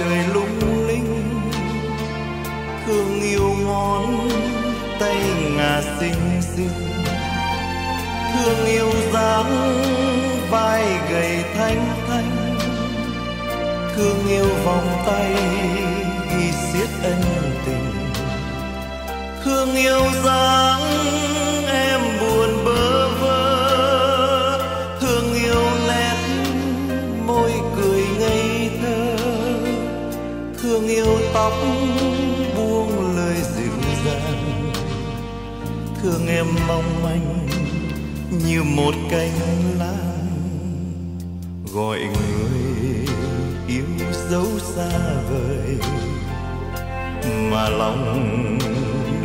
trời lung linh, thương yêu ngón tay ngà xinh xinh. Thương yêu dáng vai gầy thanh thanh, thương yêu vòng tay ghi xiết ân tình. Thương yêu dáng tóc buông lời dịu dàng. Thương em mong manh như một cánh lan gọi người yêu dấu xa vời, mà lòng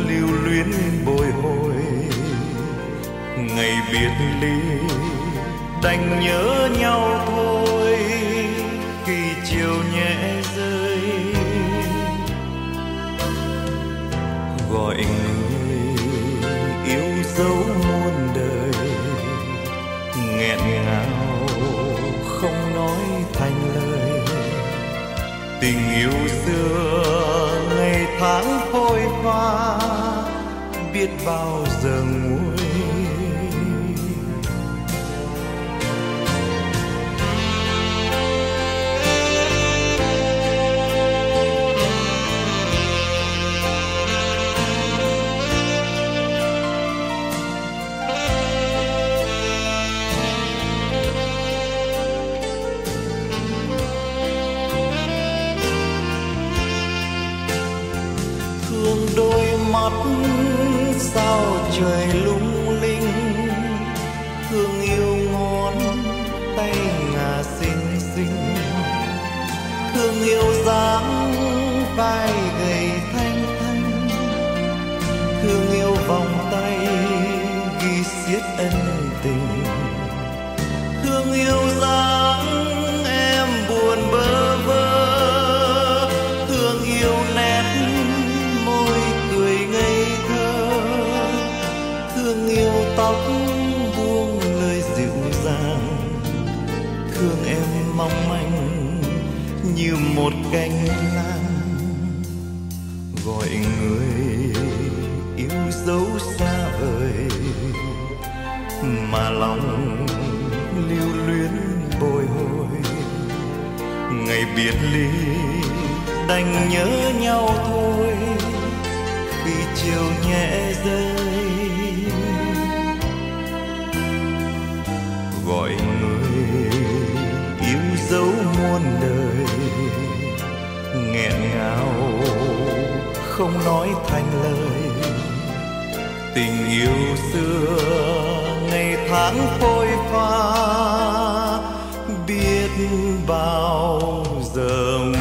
lưu luyến bồi hồi. Ngày biệt ly đành nhớ nhau thôi kỳ chiều nhẹ gọi người yêu dấu muôn đời. Nghẹn ngào không nói thành lời. Tình yêu xưa ngày tháng phôi pha biết bao giờ nguôi sao trời lung linh, thương yêu ngón tay ngà xinh xinh. Thương yêu dáng vai biệt ly, đành nhớ nhau thôi. Khi chiều nhẹ rơi, gọi người yêu dấu muôn đời. Nghẹn ngào, không nói thành lời. Tình yêu xưa, ngày tháng phôi pha, biết bao giờ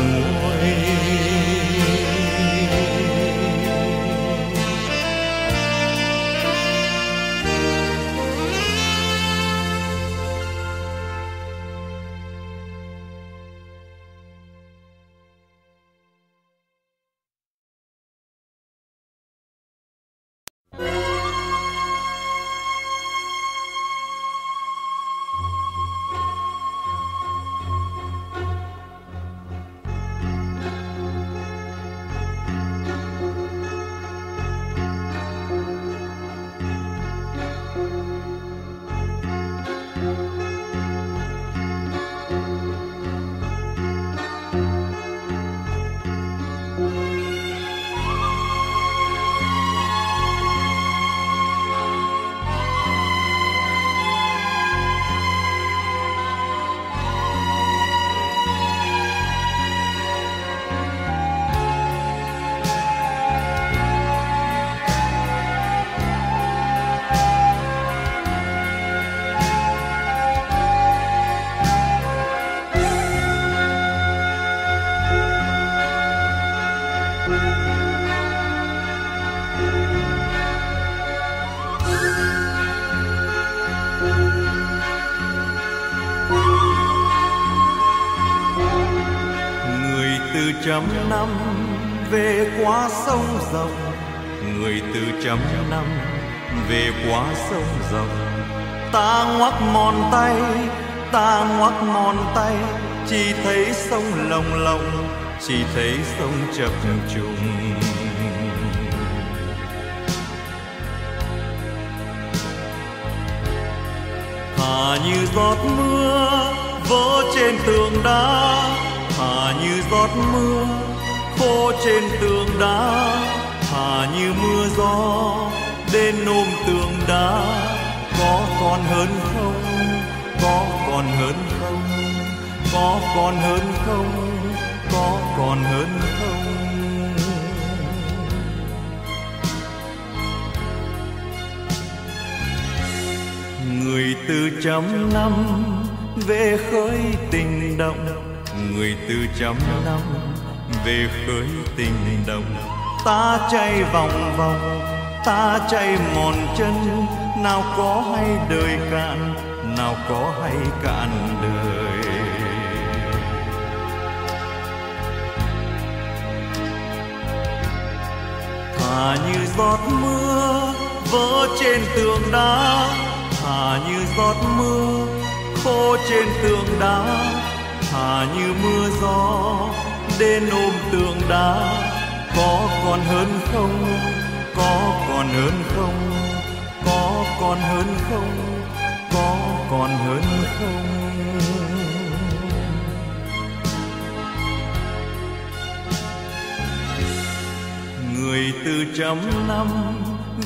trăm năm về qua sông rộng ta ngoắc mòn tay, ta ngoắc mòn tay, chỉ thấy sông lồng lộng chỉ thấy sông chập trùng. Thả như giọt mưa vỡ trên tường đá, thả như giọt mưa khô trên tường đá thả như mưa gió, đến ôm tường đá. Có còn hơn không? Có còn hơn không? Có còn hơn không? Có còn hơn không? Người từ trăm năm về khơi tình động người từ trăm năm về khơi tình động ta chạy vòng vòng, ta chạy mòn chân. Nào có hay đời cạn, nào có hay cạn đời. Thả như giọt mưa, vỡ trên tường đá. Thả như giọt mưa, khô trên tường đá. Thả như mưa gió, đến ôm tường đá có còn hơn không? Có còn hơn không? Có còn hơn không? Có còn hơn không? Người từ trăm năm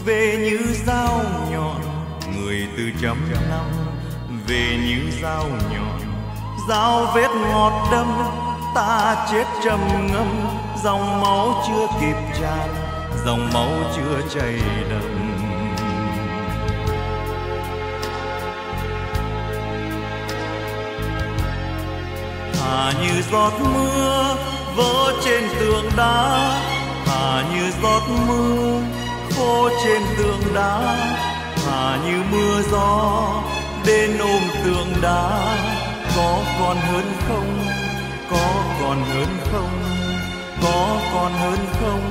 về như dao nhọn. Người từ trăm năm về như dao nhọn. Dao vết ngọt đâm, ta chết trầm ngâm dòng máu chưa kịp tràn, dòng máu chưa chảy đậm thả như giọt mưa vỡ trên tường đá, thả như giọt mưa khô trên tường đá, thả như mưa gió đến ôm tường đá. Có còn hơn không? Có còn hơn không? Có còn hơn không?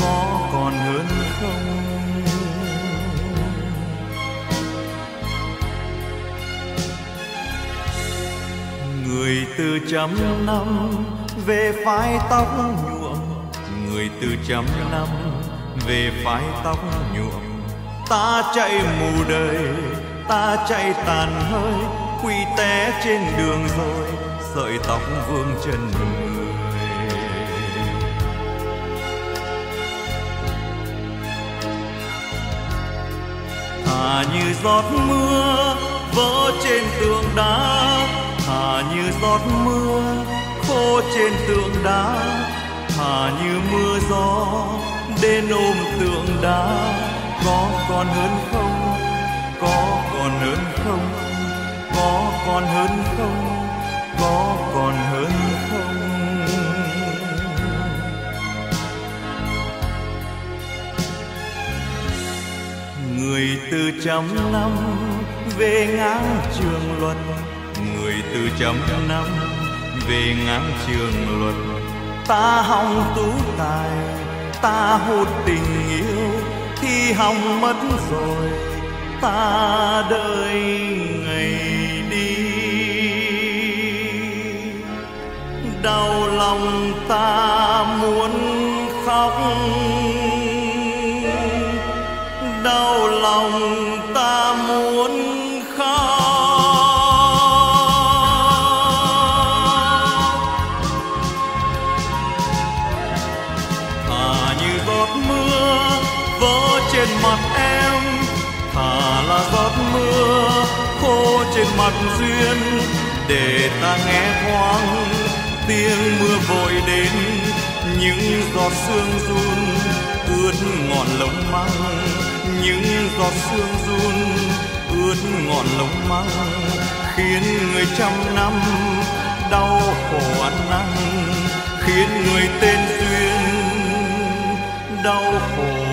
Có còn hơn không? Người từ trăm năm về phái tóc nhuộm. Người từ trăm năm về phái tóc nhuộm. Ta chạy mù đời, ta chạy tàn hơi quỳ té trên đường rồi, sợi tóc vương chân người thả như giọt mưa vỡ trên tượng đá. Thả như giọt mưa khô trên tượng đá. Thả như mưa gió đến ôm tượng đá. Có còn hơn không? Có còn hơn không? Có còn hơn không? Có còn hơn không? Người từ trăm năm về ngang trường luật. Người từ trăm năm về ngang trường luật. Ta hòng tú tài, ta hút tình yêu, thì hòng mất rồi. Ta đợi ngày đi. Đau lòng ta muốn khóc. Lòng ta muốn khóc. Thả như giọt mưa vỡ trên mặt em. Thả là giọt mưa khô trên mặt duyên. Để ta nghe thoáng tiếng mưa vội đến. Những giọt sương run ướt ngọn lông măng những giọt sương run ướt ngọn lông măng khiến người trăm năm đau khổ ăn năn, khiến người tên duyên đau khổ.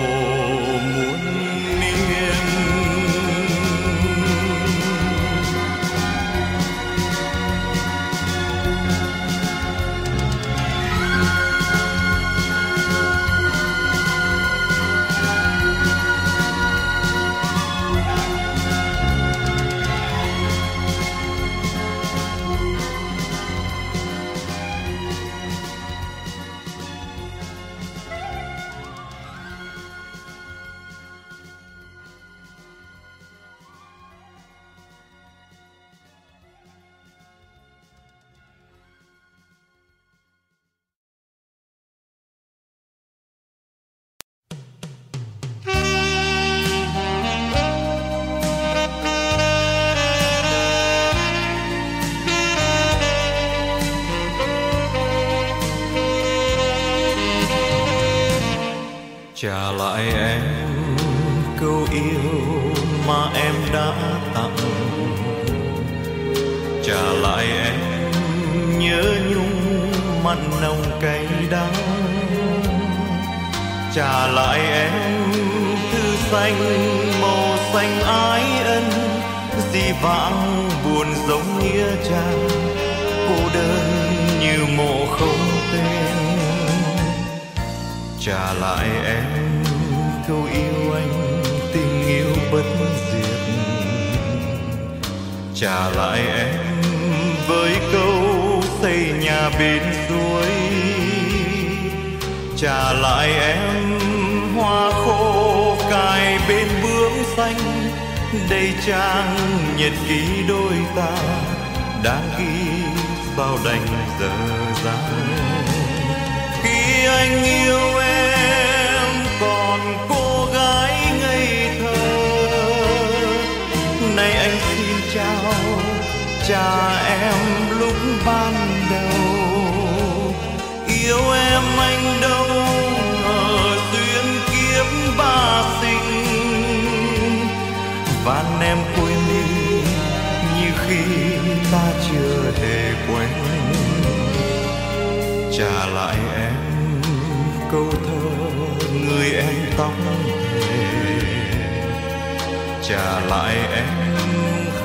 Vãng buồn giống nghĩa trang, cô đơn như mộ không tên. Trả lại em câu yêu anh, tình yêu bất diệt. Trả lại em với câu xây nhà bên suối. Trả lại em đây trang nhật ký đôi ta đang ghi vào đành giờ dáng khi anh yêu em, còn cô gái ngây thơ. Nay anh xin chào cha em lúc ban đầu. Yêu em anh đâu van em quên đi, như khi ta chưa hề quen trả lại em câu thơ người em tóc thề trả lại em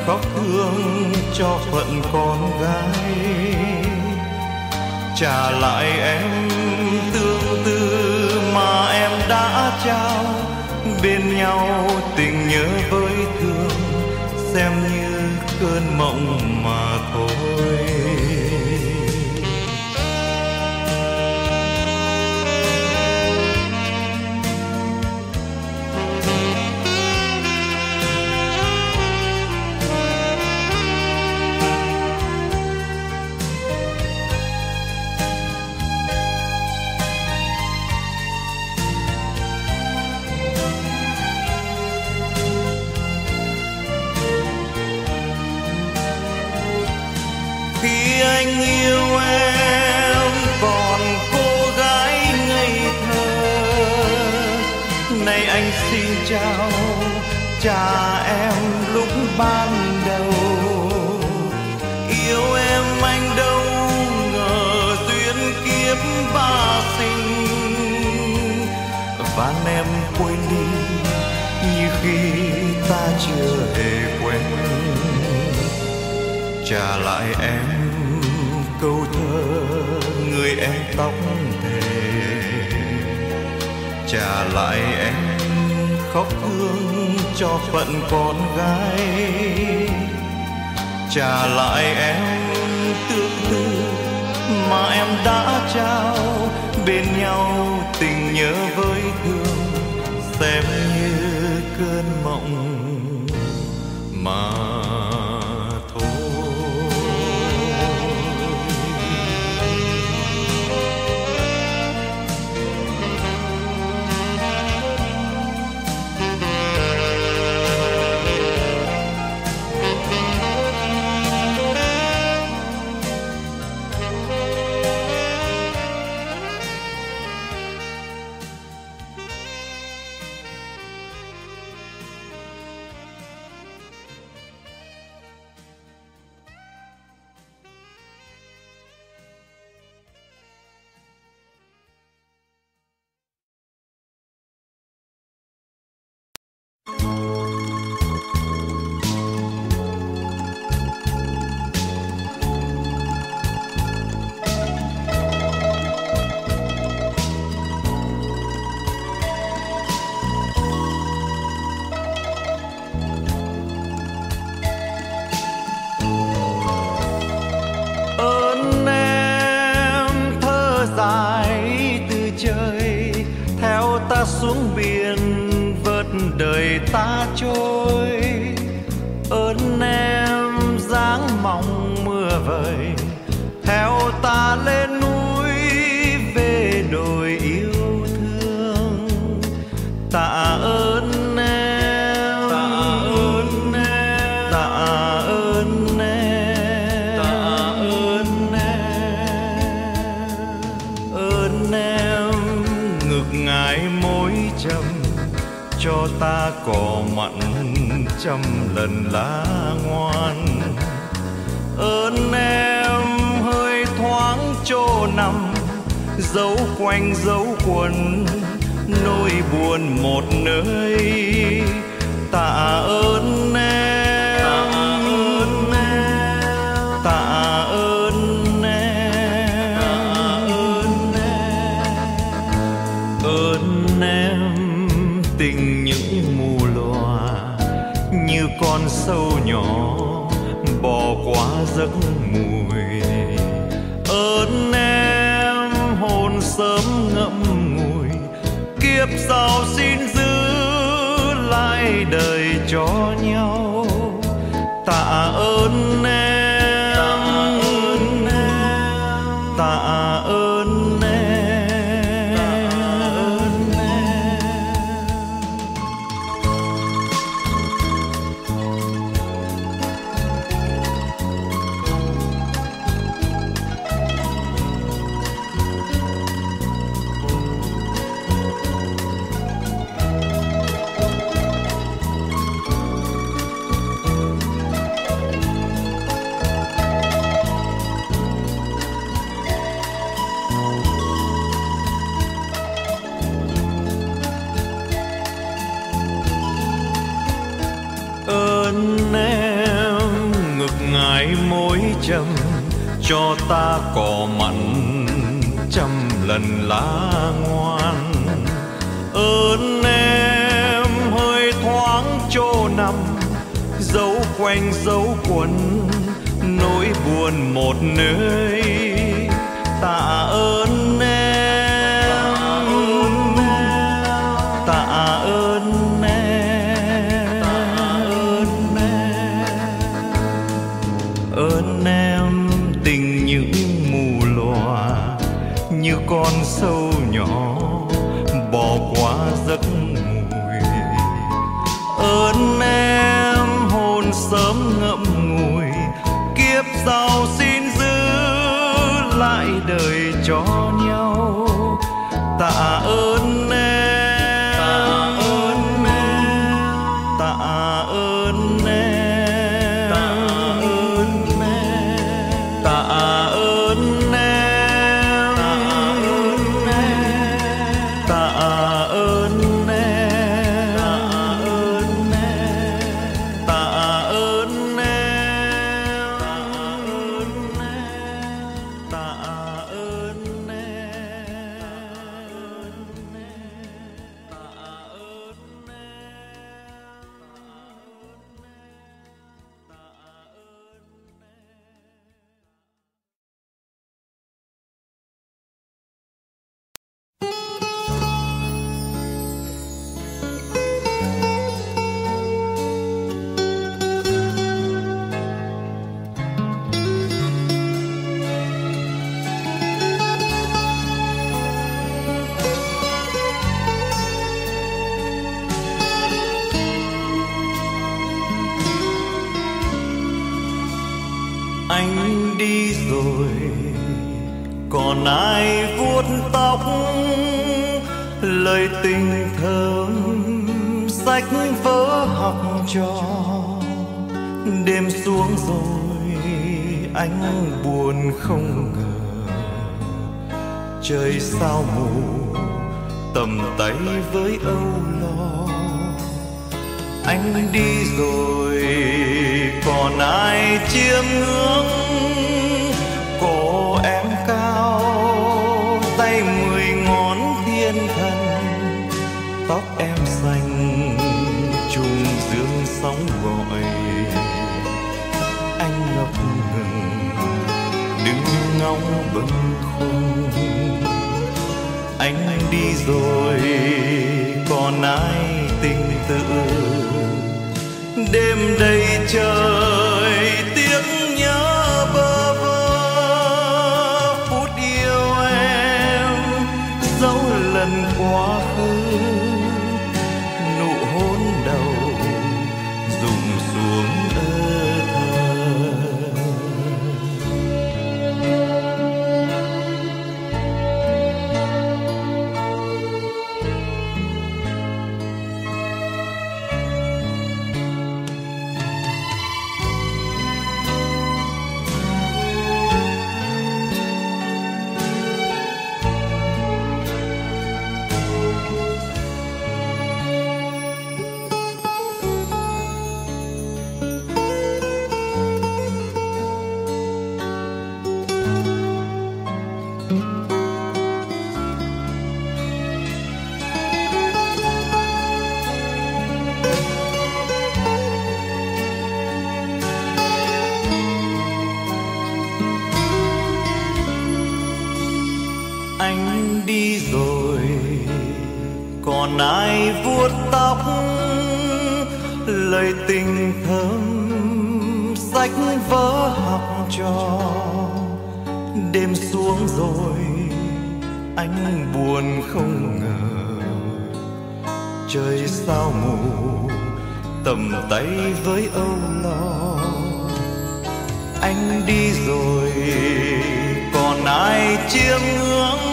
khóc thương cho phận con gái. Trả lại em tương tư mà em đã trao bên nhau tình nhớ với thương xem như cơn mộng mà thôi. Trao cha em lúc ban đầu. Yêu em anh đâu ngờ duyên kiếp ba sinh. Và em quên đi, như khi ta chưa hề quen. Trả lại em câu thơ người em tóc thề. Trả lại em khóc thương cho phận con gái. Trả lại em tương tư mà em đã trao, bên nhau tình nhớ với thương, xem như cơn mộng mà em ngài mối trầm cho ta cỏ mặn trăm lần lá ngoan. Ơn em hơi thoáng chỗ nằm, dấu quanh dấu quần, nỗi buồn một nơi. Tạ ơn em nhỏ, bỏ qua giấc mùi. Ơn em hồn sớm ngậm ngùi, kiếp sau xin giữ lại đời cho nhau quanh dấu quần nỗi buồn một nơi. Tạ ơn cho đêm xuống rồi anh buồn không ngờ. Trời sao mù, tầm tay với âu lo. Anh đi rồi còn ai chiêm ngưỡng? Bâng khuâng anh đi rồi, còn ai tình tự? Đêm đầy trời tiếng nhớ bơ vơ. Phút yêu em, dấu lần quá khứ ai vuốt tóc lời tình thơm sách vỡ học trò? Đêm xuống rồi, anh buồn không ngờ. Trời sao mù, tầm tay với âu lo. Anh đi rồi, còn ai chiêm ngưỡng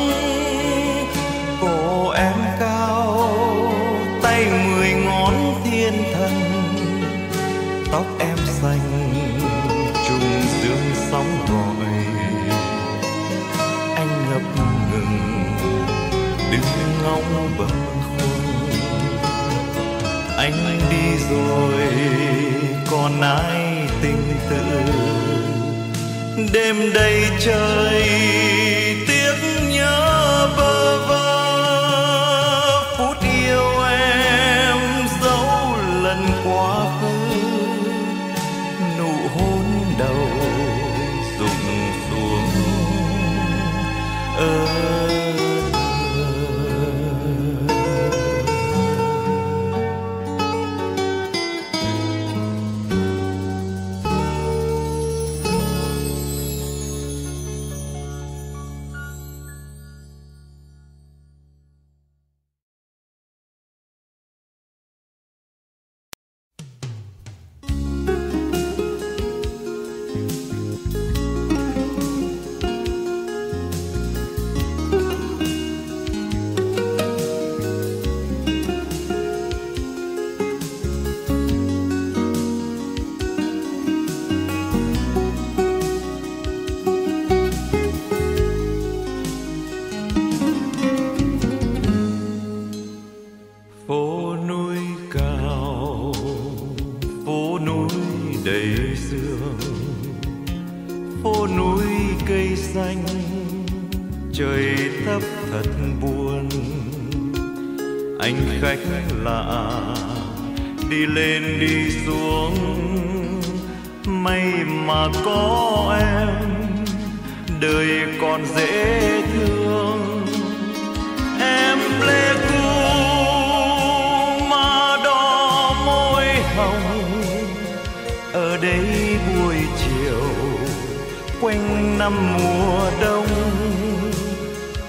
rồi còn ai tình tự? Đêm đầy trời khách lạ đi lên đi xuống. May mà có em, đời còn dễ thương. Em pleiku mà đỏ môi hồng. Ở đây buổi chiều, quanh năm mùa đông.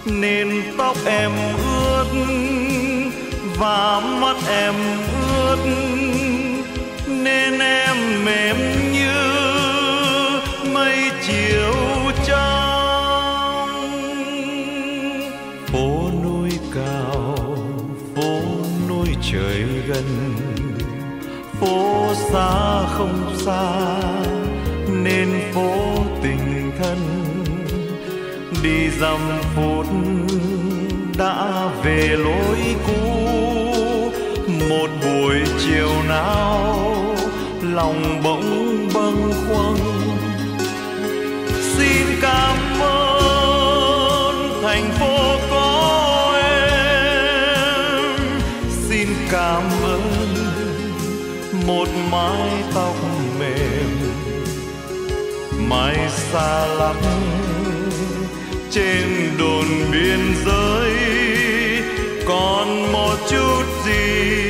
Nên tóc em ướt và mắt em ướt, nên em mềm như mây chiều trong phố núi cao, phố núi trời gần, phố xa không xa, nên phố tình thân. Đi dăm phút đã về lối nào, lòng bỗng bâng khuâng. Xin cảm ơn thành phố có em. Xin cảm ơn một mái tóc mềm mai xa lắc trên đồn biên giới. Còn một chút gì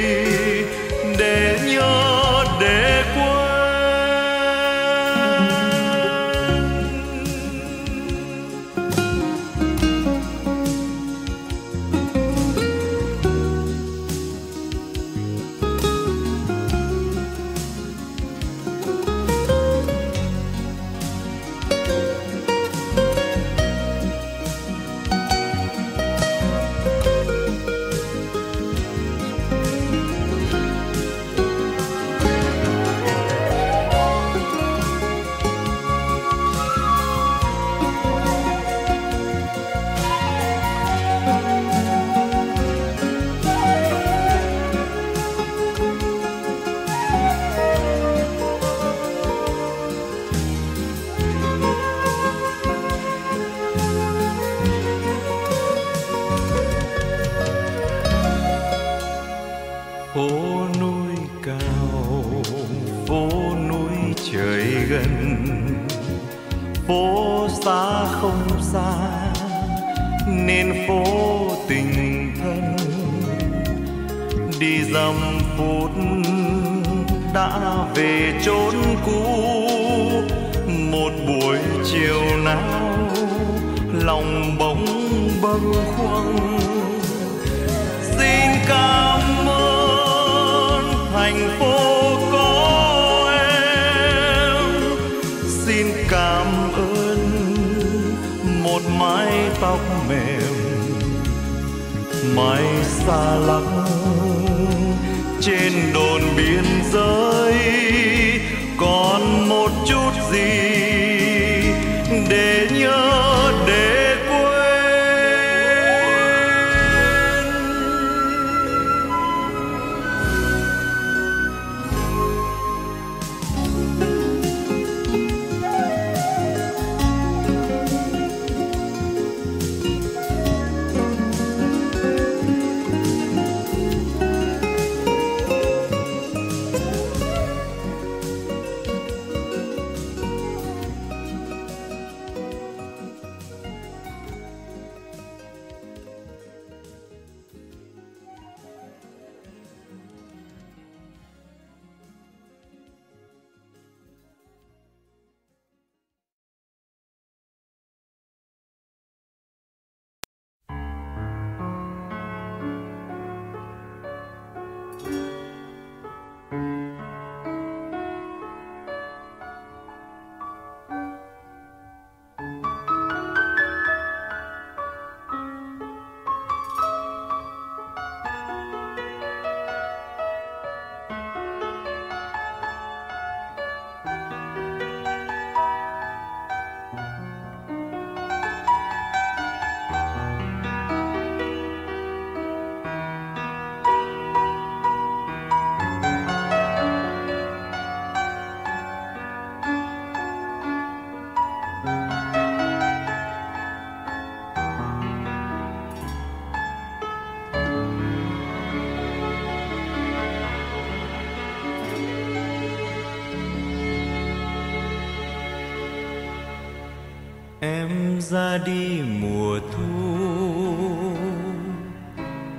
ra đi mùa thu.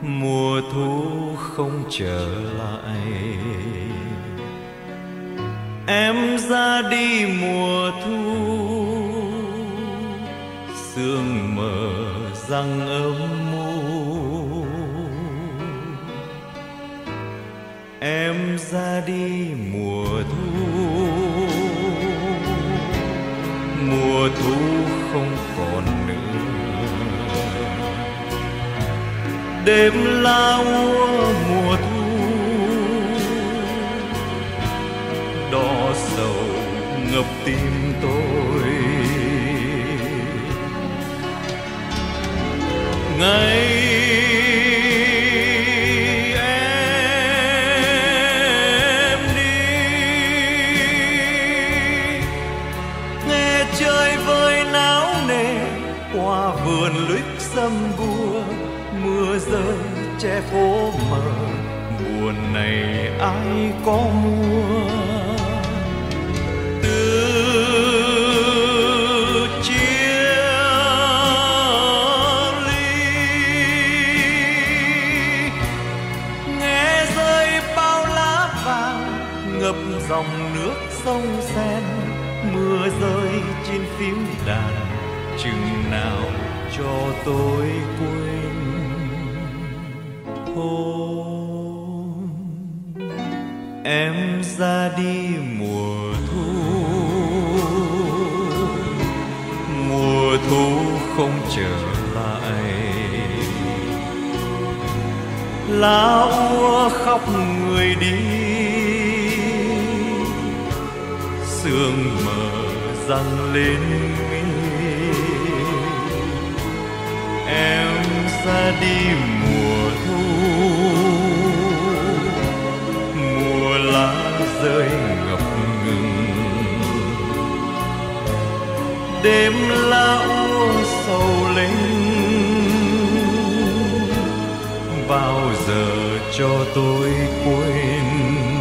Mùa thu không trở lại. Em ra đi mùa thu. Sương mờ răng ấm mu. em ra đi mùa thu. Mùa thu đêm lao úa mùa thu. Đỏ sầu ngập tim tôi. Ngày che phố mờ, buồn này ai có mua? Từ chia ly, nghe rơi bao lá vàng, ngập dòng nước sông sen. Mưa rơi trên phím đàn, chừng nào cho tôi quên ra đi mùa thu. Mùa thu không trở lại. Lá úa khóc người đi. Sương mờ dâng lên mi. Em ra đi mùa rơi ngập ngừng. Đêm lao sầu lên. Bao giờ cho tôi quên?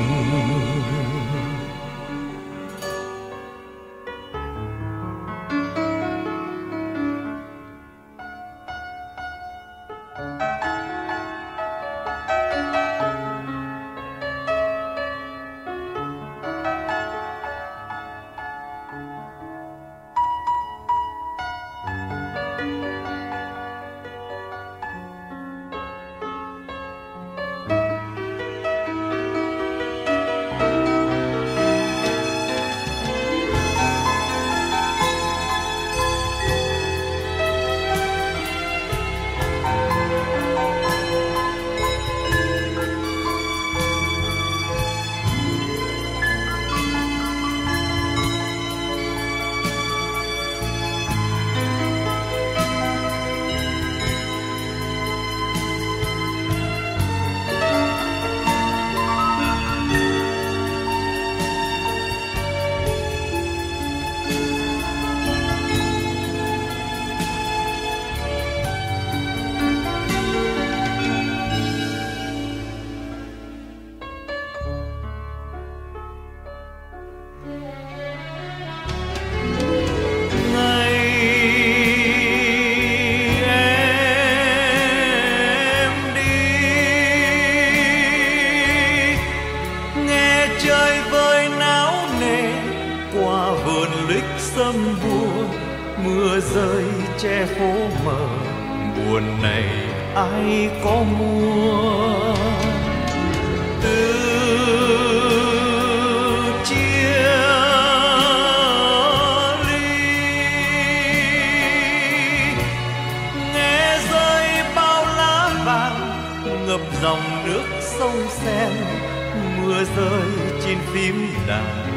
Mưa rơi trên phím đàn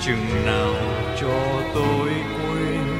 chừng nào cho tôi quên.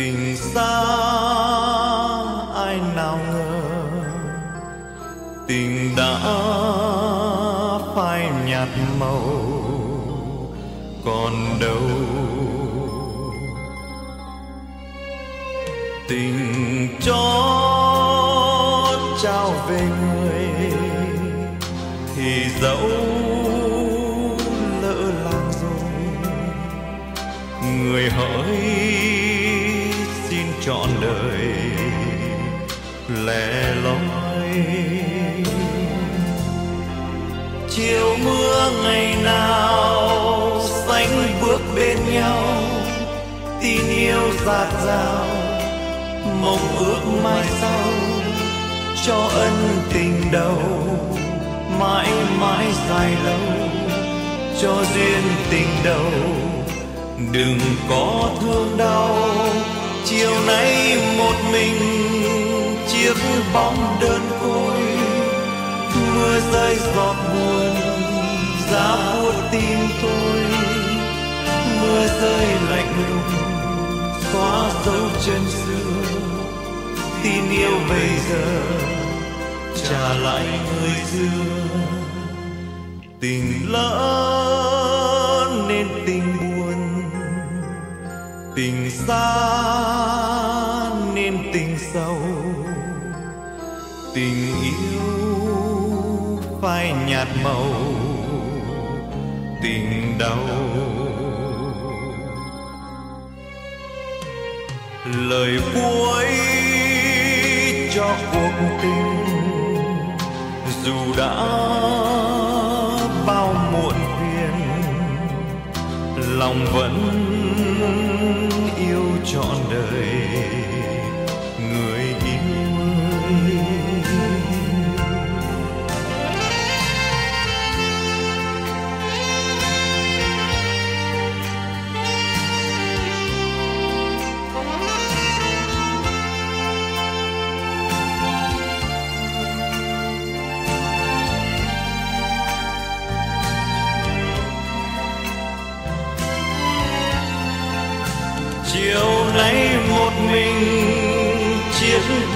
Tình xa, ai nào ngờ tình đã phai nhạt màu, còn đâu tình cho trao về người thì dẫu lỡ làng rồi, người hỡi mưa ngày nào, sánh bước bên nhau, tin yêu dạt dào, mong ước mai sau, cho ân tình đầu, mãi mãi dài lâu, cho duyên tình đầu. Đừng có thương đau, chiều nay một mình, chiếc bóng đơn côi, mưa rơi giọt buồn giá buốt tim tôi, mưa rơi lạnh lùng xóa dấu chân xưa. Tin yêu bây giờ trả lại người xưa. Tình lỡ nên tình buồn, tình xa nên tình sâu tình yêu phai nhạt màu đau. Lời cuối cho cuộc tình dù đã bao muộn phiền lòng vẫn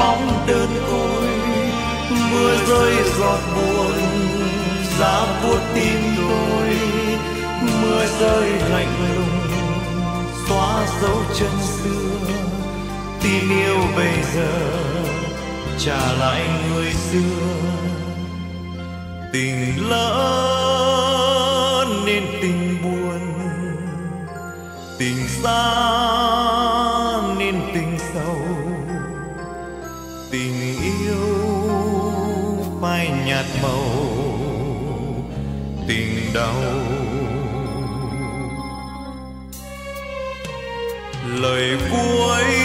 bóng đơn côi. Mưa rơi giọt buồn, giá buốt tim tôi. Mưa rơi lạnh lùng, xóa dấu chân xưa. Tin yêu bây giờ trả lại người xưa. Tình lỡ nên tình buồn, tình xa lời cuối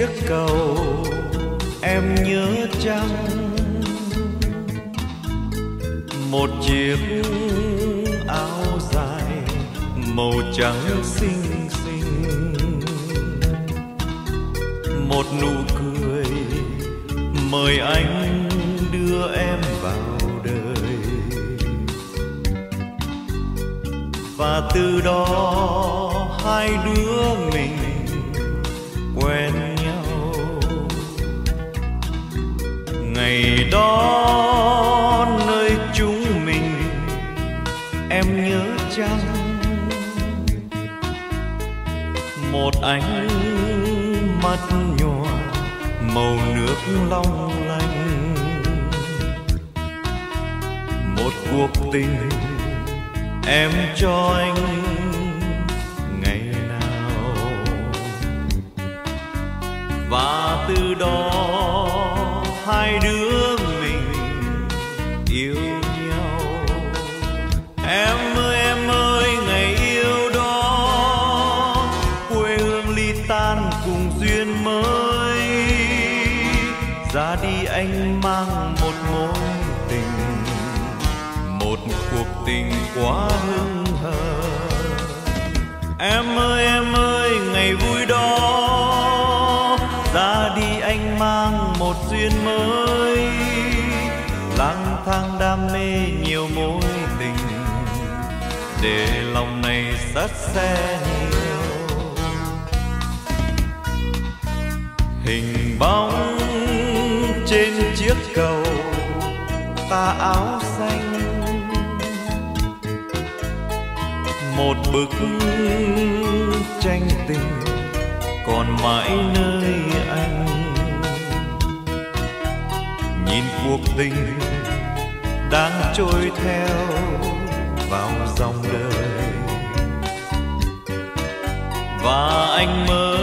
chiếc cầu trắng. Xinh xinh một nụ cười mời anh đưa em vào đời. Và từ đó hai đứa mình quen nhau. Ngày đó long lanh. Một cuộc tình em cho anh ngày nào. Và từ đó hai đứa quá hưng hờ. Em ơi em ơi, ngày vui đó. Ra đi anh mang một duyên mới. Lang thang đam mê nhiều mối tình. Để lòng này sắt xe nhiều. Hình bóng trên chiếc cầu, ta áo xanh một bức tranh tình còn mãi nơi anh. Nhìn cuộc tình đang trôi theo vào dòng đời. Và anh mơ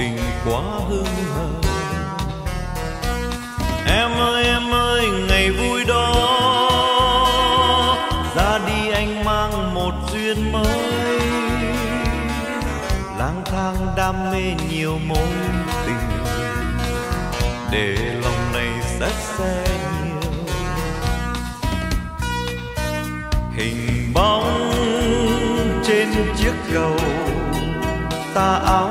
tình quá hưng hờ. Em ơi em ơi, ngày vui đó. Ra đi anh mang một duyên mới. Lang thang đam mê nhiều mối tình. Để lòng này rất xe nhiều. Hình bóng trên chiếc cầu ta áo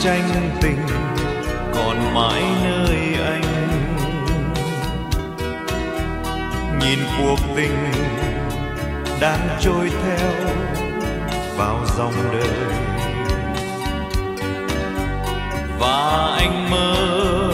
tranh tình còn mãi nơi anh. Nhìn cuộc tình đang trôi theo vào dòng đời. Và anh mơ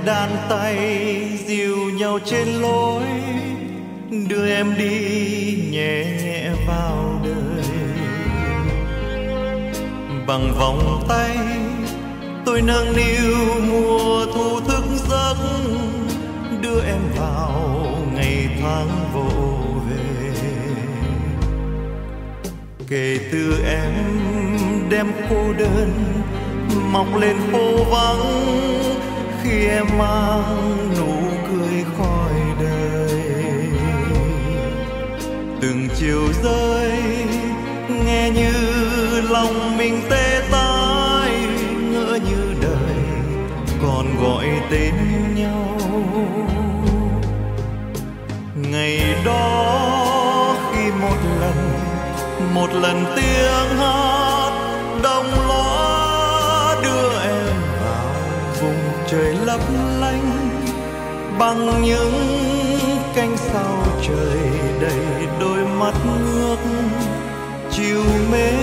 tay đan tay dìu nhau trên lối, đưa em đi nhẹ nhẹ vào đời. Bằng vòng tay, tôi nâng niu mùa thu thức giấc, đưa em vào ngày tháng vô về. Kể từ em đem cô đơn mọc lên phố vắng khi em mang nụ cười khỏi đời. Từng chiều rơi, nghe như lòng mình tê tái, ngỡ như đời còn gọi tên nhau. Ngày đó khi một lần một lần tiếng hát lấp lánh bằng những cánh sao trời đầy đôi mắt ngước chiều mến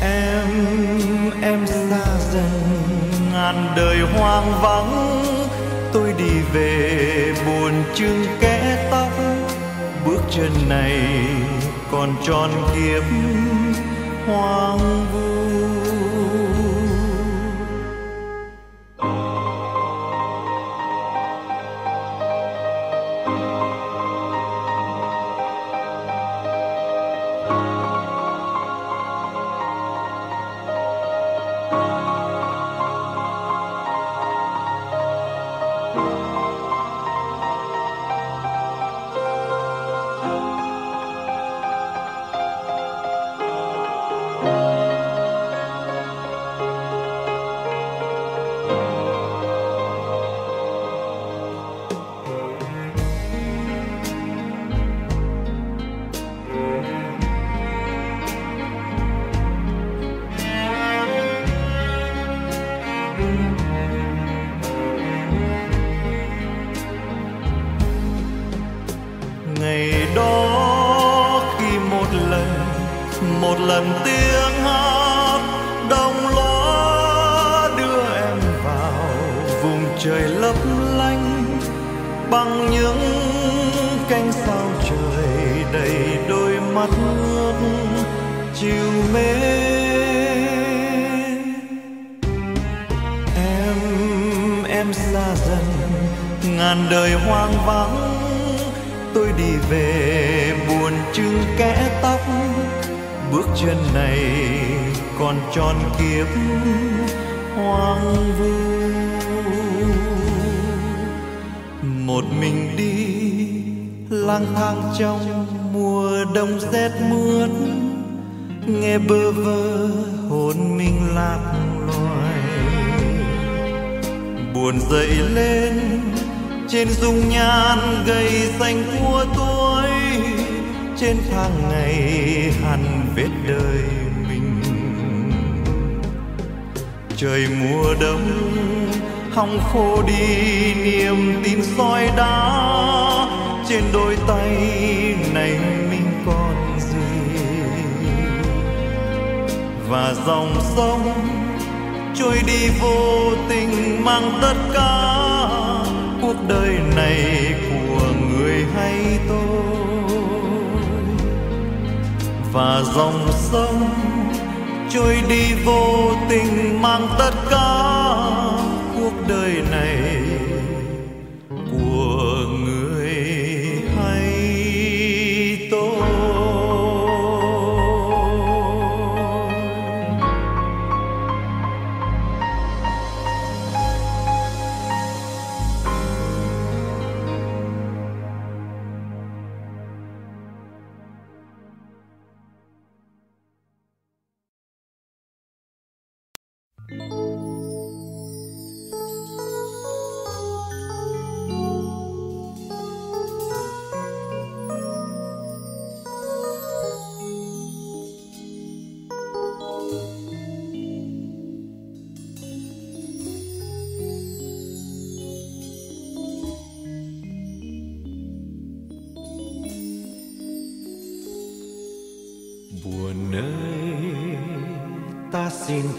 em em xa dần, ngàn đời hoang vắng, tôi đi về buồn chương kẽ tóc. Bước chân này còn tròn kiếp hoang vu. Buồn dậy lên, trên dung nhan gầy xanh của tôi, trên tháng ngày hằn vết đời mình. Trời mùa đông, hong khô đi, niềm tin soi đá, trên đôi tay này mình còn gì? Và dòng sông trôi đi vô tình mang tất cả. Cuộc đời này của người hay tôi. Và dòng sông trôi đi vô tình mang tất cả.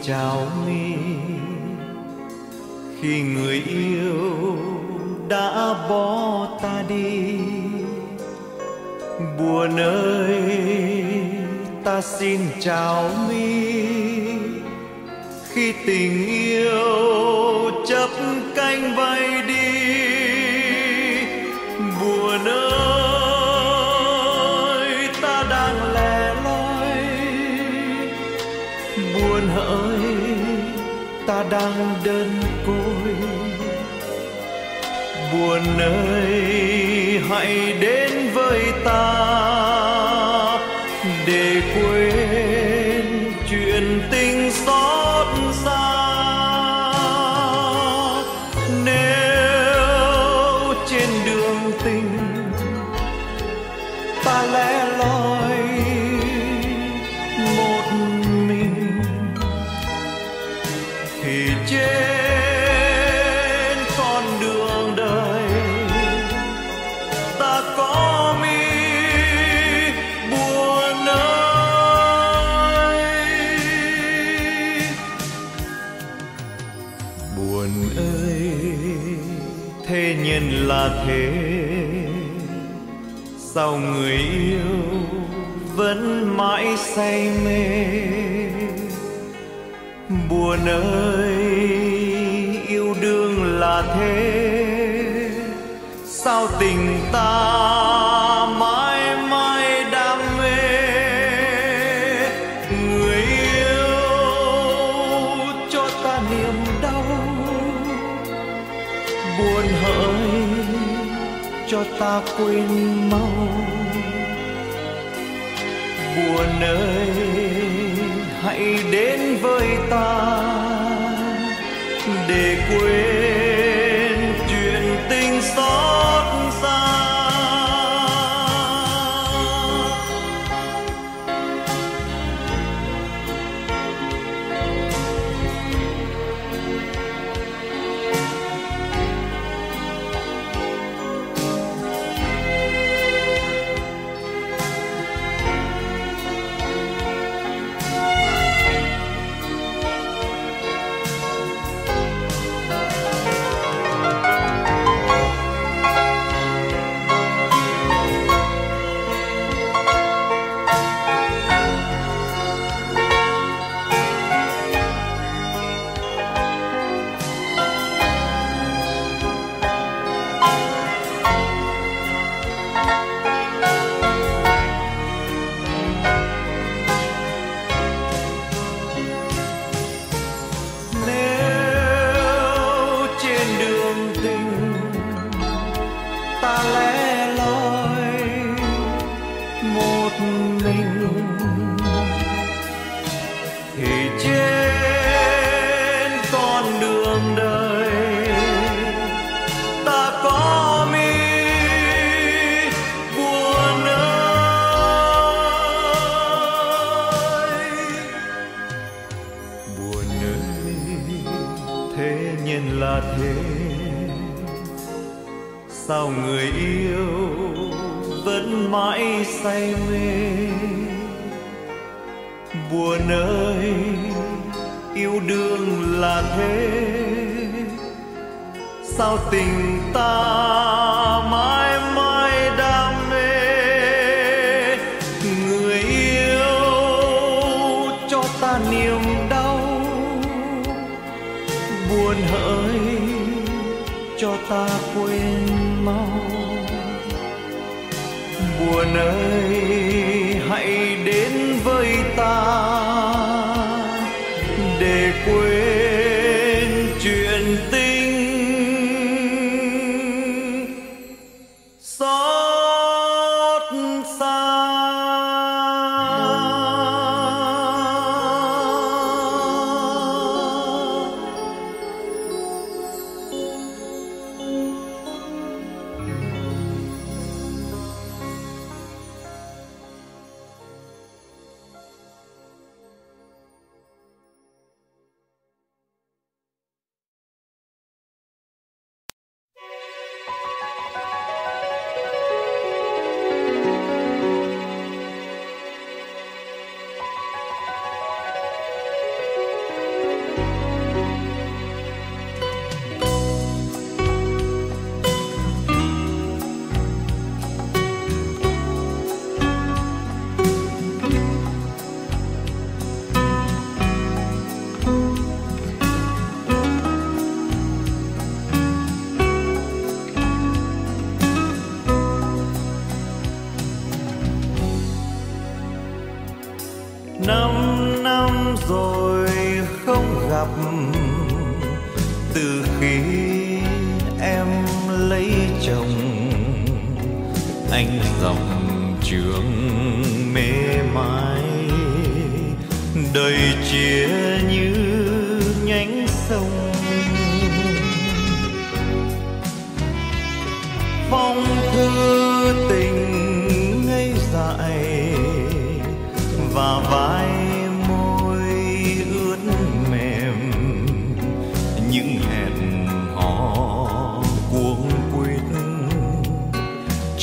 Chào mi. Khi người yêu đã bỏ ta đi, buồn ơi, ta xin chào mi. Khi tình yêu chấp cánh bay đi ta đang đơn côi. Buồn ơi hãy đến với ta. Sao người yêu vẫn mãi say mê. Buồn ơi, yêu đương là thế, sao tình ta ta quên mau. Buồn ơi hãy đến với ta để quên ta quên mau. Buồn ơi hãy đến với ta.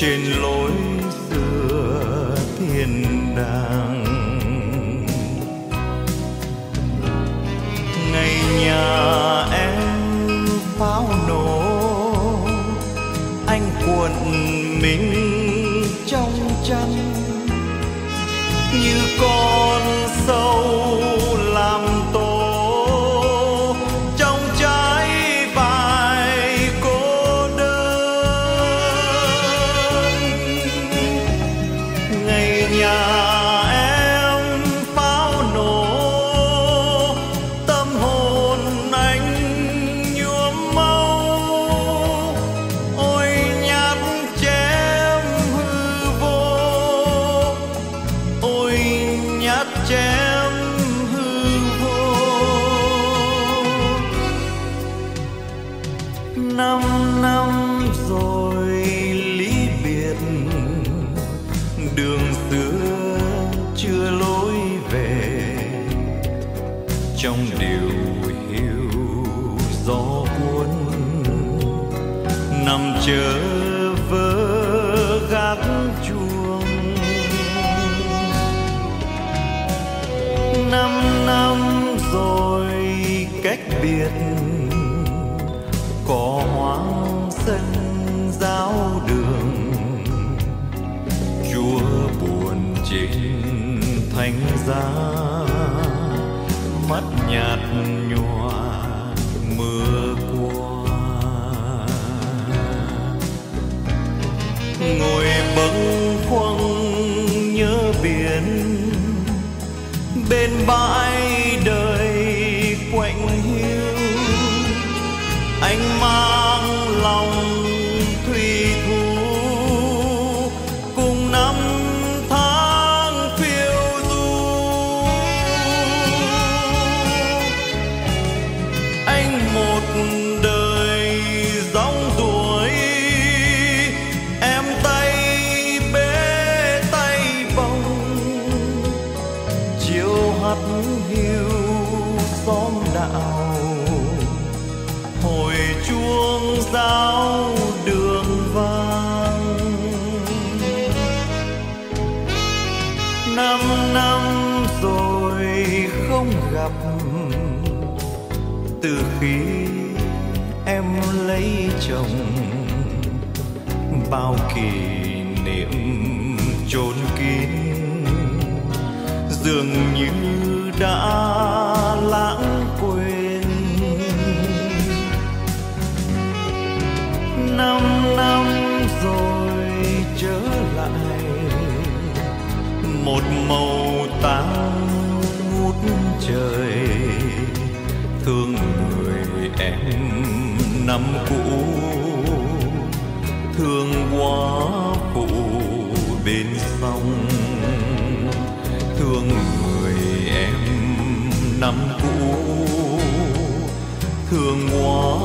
全路。trên bãi đời quạnh hiu. Anh mang lòng khi em lấy chồng. Bao kỷ niệm chôn kín dường như đã năm cũ thương quá phụ bên sông. Thương người em năm cũ thương quá